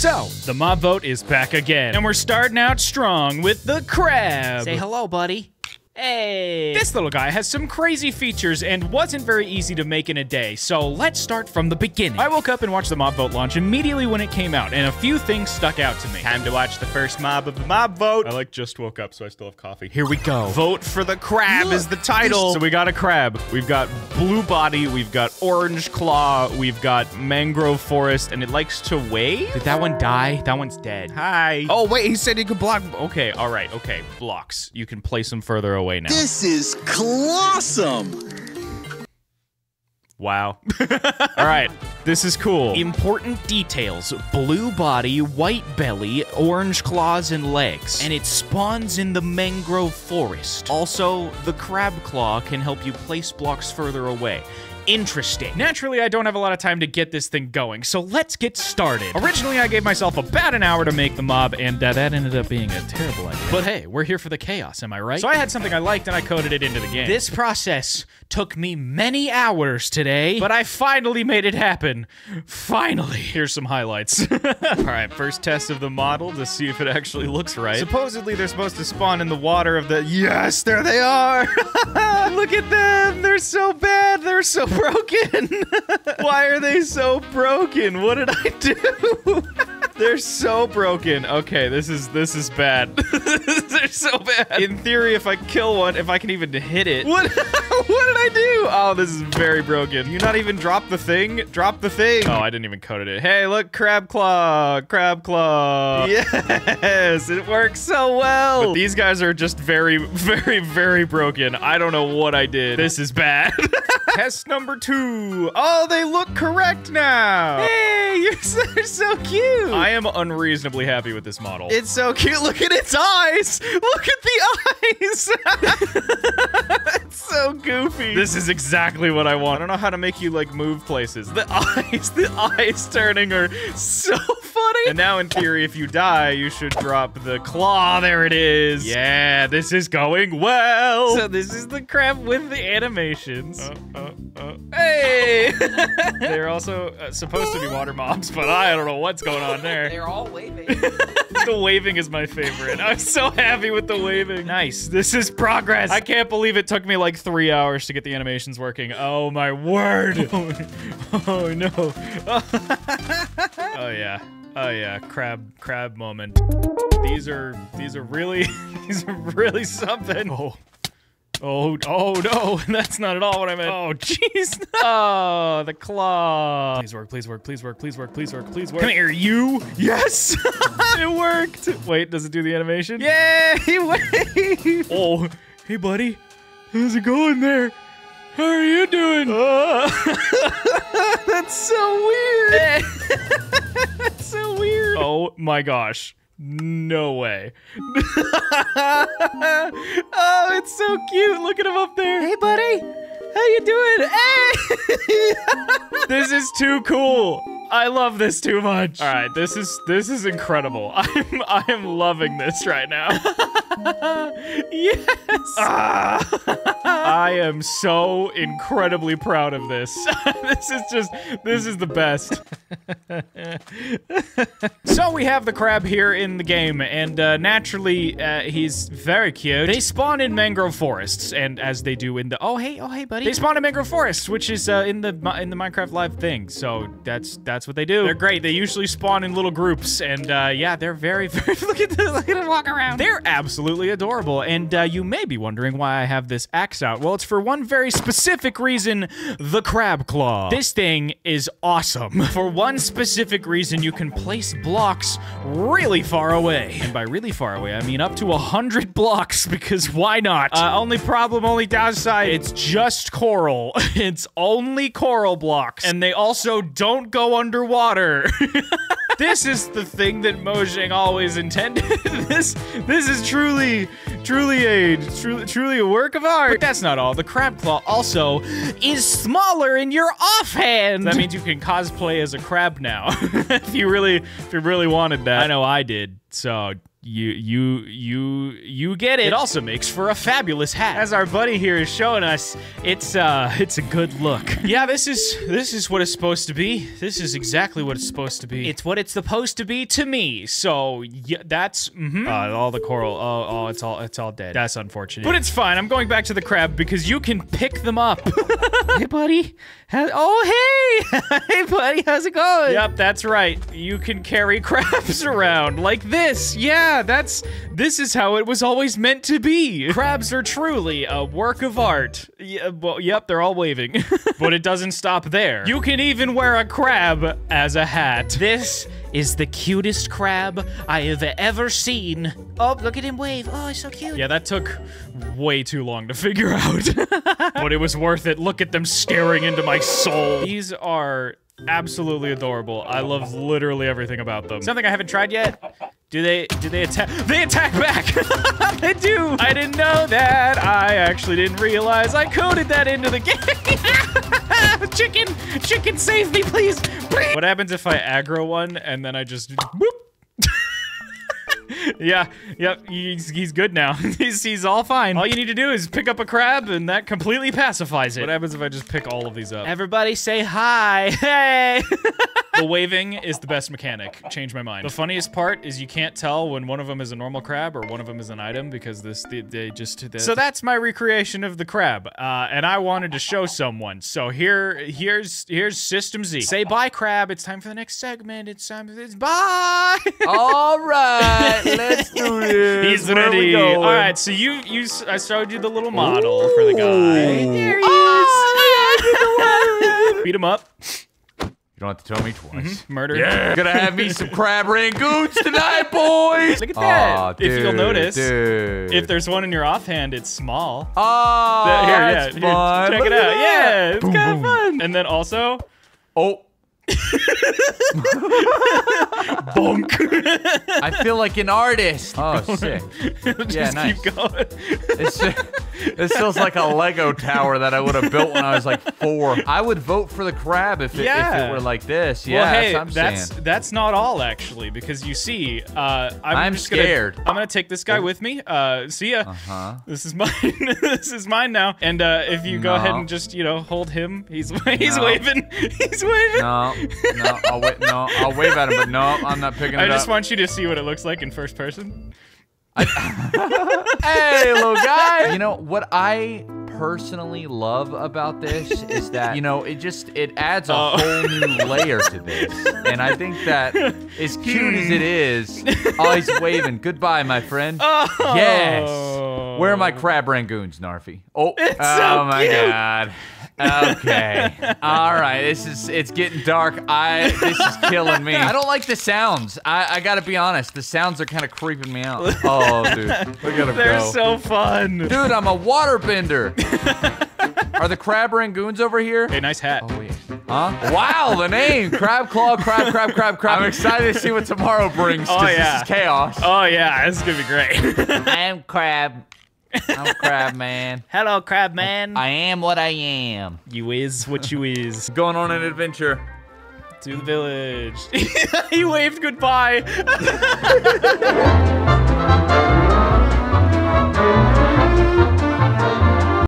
So, the mob vote is back again, and we're starting out strong with the crab. Say hello, buddy. Hey. This little guy has some crazy features and wasn't very easy to make in a day, so let's start from the beginning. I woke up and watched the mob vote launch immediately when it came out, and a few things stuck out to me. Time to watch the first mob of the mob vote. I like just woke up, so I still have coffee. Here we go. Vote for the crab is the title. So we got a crab, we've got blue body, we've got orange claw, we've got mangrove forest, and it likes to wave? Did that one die? That one's dead. Hi. Oh, wait, he said he could block. Okay, all right, okay. Blocks. You can place them further away now. This is clawsome. Wow. All right, this is cool. Important details blue body, white belly, orange claws and legs. And it spawns in the mangrove forest. Also, the crab claw can help you place blocks further away. Interesting. Naturally, I don't have a lot of time to get this thing going, so let's get started. Originally, I gave myself about an hour to make the mob, and uh, that ended up being a terrible idea. But hey, we're here for the chaos, am I right? So I had something I liked, and I coded it into the game. This process took me many hours today, but I finally made it happen. Finally. Here's some highlights. All right, first test of the model to see if it actually looks right. Supposedly, they're supposed to spawn in the water of the. Yes, there they are! Look at them! They're so bad! They're so broken! Why are they so broken? What did I do? They're so broken. Okay, this is this is bad. They're so bad. In theory, if I kill one, if I can even hit it. What what did I do? Oh, this is very broken. You not even drop the thing? Drop the thing. Oh, I didn't even code it. Hey, look, crab claw. Crab claw. Yes, it works so well. But these guys are just very, very, very broken. I don't know what I did. This is bad. Test number two. Oh, they look correct now. Hey, you're so, so cute. I am unreasonably happy with this model. It's so cute. Look at its eyes. Look at the eyes. it's so goofy. This is exactly what I want. I don't know how to make you like move places. The eyes, the eyes turning are so funny. And now in theory, if you die, you should drop the claw. There it is. Yeah, this is going well. So this is the crab with the animations. Uh, uh, uh. Hey! They're also uh, supposed to be water mobs, but I don't know what's going on there. They're all waving. the waving is my favorite. I'm so happy with the waving. Nice. This is progress. I can't believe it took me like three hours to get the animations working. Oh my word. Oh no. oh yeah. Oh yeah. Crab crab moment. These are these are really these are really something. Oh. Oh, oh no, that's not at all what I meant. Oh, jeez. oh, the claw. Please work, please work, please work, please work, please work, please work. Come here, you. Yes, it worked. Wait, does it do the animation? Yeah, he waved. Oh, hey, buddy. How's it going there? How are you doing? Uh, that's so weird. that's so weird. Oh my gosh. No way. oh, it's so cute. Look at him up there. Hey, buddy. How you doing? Hey! this is too cool. I love this too much. All right, this is this is incredible. I'm I am loving this right now. yes. Ah. I am so incredibly proud of this. this is just this is the best. so we have the crab here in the game, and uh, naturally uh, he's very cute. They spawn in mangrove forests, and as they do in the oh hey oh hey buddy, they spawn in mangrove forests, which is uh, in the in the Minecraft Live thing. So that's that's what they do. They're great. They usually spawn in little groups, and uh, yeah, they're very very. look at the, look at them walk around. They're absolutely adorable, and uh, you may be wondering why I have this axe out. Well, it's for one very specific reason: the crab claw. This thing is awesome. For one specific reason, you can place blocks really far away, and by really far away, I mean up to a hundred blocks. Because why not? Uh, only problem, only downside: it's just coral. it's only coral blocks, and they also don't go underwater. this is the thing that Mojang always intended. this this is truly truly a truly, truly a work of art. But that's not all. The crab claw also is smaller in your offhand. That means you can cosplay as a crab now. if you really if you really wanted that. I know I did. So you you you you get it. It also makes for a fabulous hat. As our buddy here is showing us, it's uh it's a good look. yeah, this is this is what it's supposed to be. This is exactly what it's supposed to be. It's what it's supposed to be to me. So yeah, that's mm-hmm. uh, all the coral. Oh oh, it's all it's all dead. That's unfortunate. But it's fine. I'm going back to the crab because you can pick them up. hey buddy. How- oh hey hey buddy. How's it going? Yep, that's right. You can carry crabs around like this. Yeah, that's this is how it was always meant to be. Crabs are truly a work of art. Yeah, well, yep, they're all waving. but it doesn't stop there. You can even wear a crab as a hat. This is the cutest crab I have ever seen. Oh, look at him wave. Oh, he's so cute. Yeah, that took way too long to figure out. but it was worth it. Look at them staring into my soul. These are absolutely adorable. I love literally everything about them. Something I haven't tried yet. Do they do they attack? They attack back. they do. I didn't know that. I actually didn't realize I coded that into the game. chicken, chicken, save me, please. please. What happens if I aggro one and then I just boop? yeah, yep, he's, he's good now. he's, he's all fine. All you need to do is pick up a crab, and that completely pacifies it. What happens if I just pick all of these up? Everybody say hi. Hey. The waving is the best mechanic. Change my mind. The funniest part is you can't tell when one of them is a normal crab or one of them is an item because this they, they just. They, so that's my recreation of the crab, uh, and I wanted to show someone. So here, here's here's System Z. Say bye, crab. It's time for the next segment. It's time. For It's bye. All right, let's do this. He's Where we ready. going? All right, so you you I showed you the little model for the guy. There he is. Beat him up. You don't have to tell me twice. Mm-hmm. Murder. Yeah, gonna have me some crab rangoons tonight, boys. Look at that. Aw, if you'll notice, dude. if there's one in your offhand, it's small. oh, That- here, that's yeah, here, fun. check Look it out. that. Yeah, it's kind of fun. And then also, Oh, bonk. I feel like an artist. Oh, sick. Just Yeah, nice. keep going. This, this feels like a Lego tower that I would have built when I was like four. I would vote for the crab if it, if it were like this. Yeah, well, hey, that's what I'm that's that's not all actually, because you see, uh, I'm, I'm just scared. Gonna, I'm gonna take this guy with me. Uh, see ya. Uh-huh. This is mine. this is mine now. And uh, if you go ahead and just you know hold him, he's he's No. waving. He's waving. No, no, I'll wait. No, I'll wave at him, but no, I'm not picking it I just up. want you to see what it looks like in first person. Hey, little guy. You know what I personally love about this is that you know it just it adds a Oh. whole new layer to this, and I think that as cute as it is, oh, he's waving goodbye, my friend. Oh. Yes. Where are my crab rangoons, Knarfy? Oh, It's oh so my cute. god. Okay. All right. This is it's getting dark. I this is killing me. I don't like the sounds. I, I gotta be honest. The sounds are kind of creeping me out. Oh, dude. Look at him They're go. so fun. Dude, I'm a waterbender. Are the crab rangoons over here? Hey, nice hat. Oh, wait. Huh? Wow, the name. Crab claw, crab, crab, crab, crab. I'm excited to see what tomorrow brings. Oh, 'cause yeah. This is chaos. Oh yeah, this is gonna be great. I'm crab. I'm crab man. Hello, crab man. I am what I am. you is what you is. Going on an adventure. To the village. he waved goodbye.